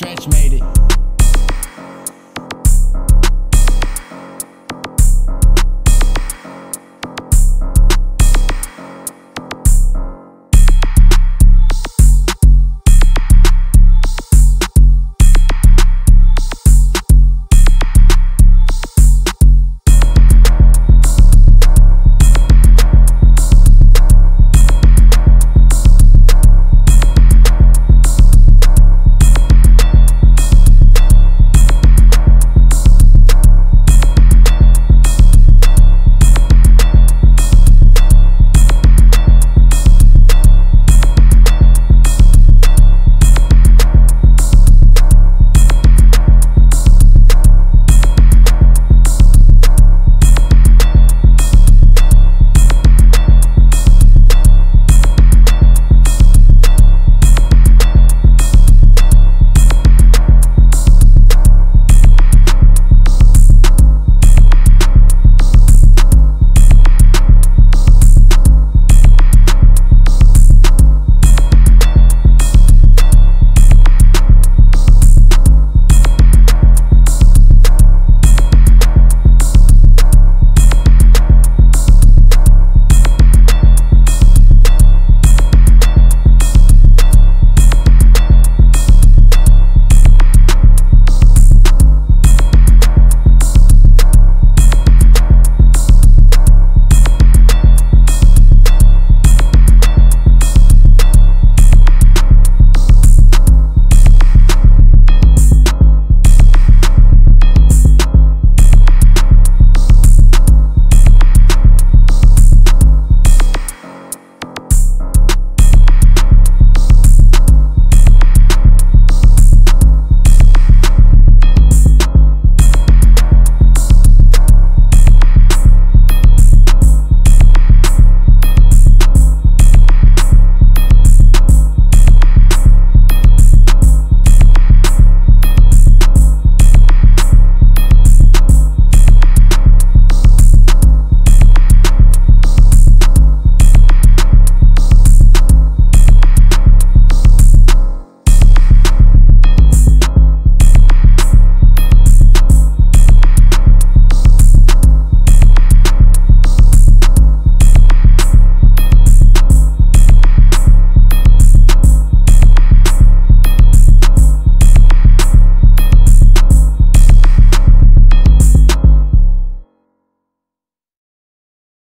Stretch made it.